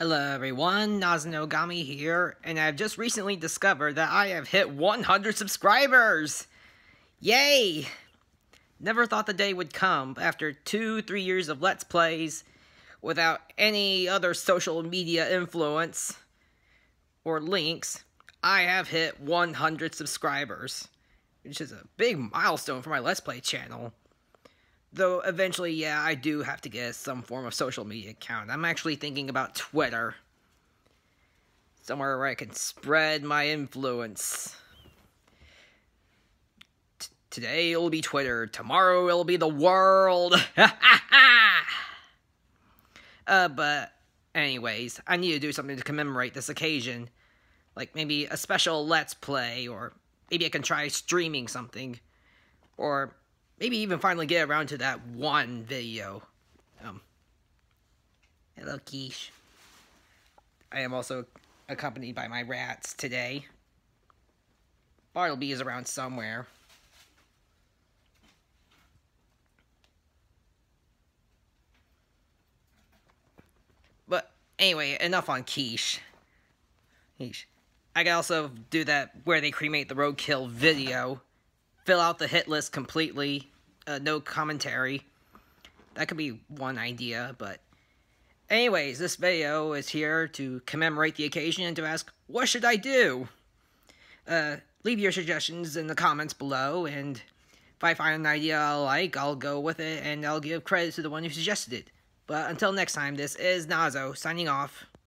Hello everyone, NazoNougami here, and I've just recently discovered that I have hit 100 subscribers! Yay! Never thought the day would come after two, three years of Let's Plays without any other social media influence or links. I have hit 100 subscribers, which is a big milestone for my Let's Play channel. Though eventually, yeah, I do have to get some form of social media account. I'm actually thinking about Twitter. Somewhere where I can spread my influence. T today it'll be Twitter. Tomorrow it'll be the world. uh, but anyways, I need to do something to commemorate this occasion. Like maybe a special Let's Play, or maybe I can try streaming something. Or maybe even finally get around to that one video. Um, hello, Quiche. I am also accompanied by my rats today. Bartleby is around somewhere. But anyway, enough on Quiche. Quiche. I can also do that where they cremate the roadkill video fill out the hit list completely, uh, no commentary. That could be one idea, but... Anyways, this video is here to commemorate the occasion and to ask, what should I do? Uh, leave your suggestions in the comments below, and if I find an idea I like, I'll go with it, and I'll give credit to the one who suggested it. But until next time, this is Nazo, signing off.